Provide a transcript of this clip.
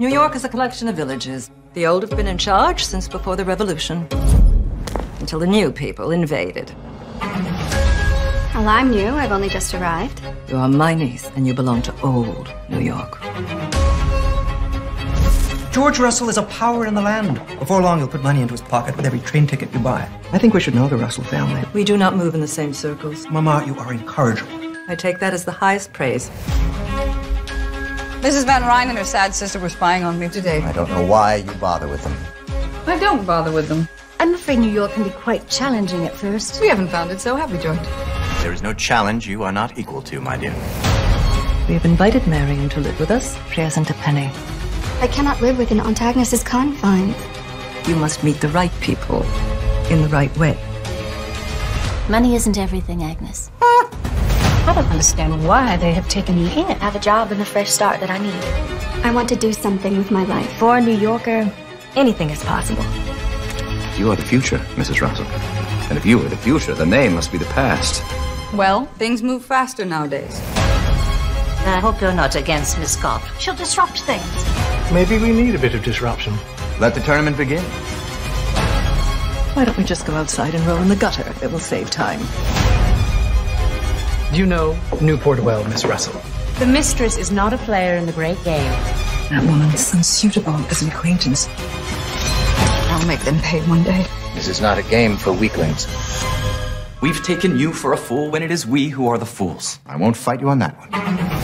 New York is a collection of villages. The old have been in charge since before the revolution. Until the new people invaded. Well, I'm new. I've only just arrived. You are my niece, and you belong to old New York. George Russell is a power in the land. Before long, he'll put money into his pocket with every train ticket you buy. I think we should know the Russell family. We do not move in the same circles. Mama, you are incorrigible. I take that as the highest praise. Mrs. Van Rhijn and her sad sister were spying on me today. I don't know why you bother with them. I don't bother with them. I'm afraid New York can be quite challenging at first. We haven't found it so, have we, George? There is no challenge you are not equal to, my dear. We have invited Marian to live with us. She hasn't a penny. I cannot live within Aunt Agnes's confines. You must meet the right people in the right way. Money isn't everything, Agnes. I don't understand why they have taken you in. I have a job and the fresh start that I need. I want to do something with my life. For a New Yorker, anything is possible. You are the future, Mrs. Russell. And if you are the future, the name must be the past. Well, things move faster nowadays. I hope you're not against Miss Scott. She'll disrupt things. Maybe we need a bit of disruption. Let the tournament begin. Why don't we just go outside and roll in the gutter? It will save time. You know Newport well, Miss Russell. The mistress is not a player in the great game. That woman's unsuitable as an acquaintance. I'll make them pay one day. This is not a game for weaklings. We've taken you for a fool when it is we who are the fools. I won't fight you on that one.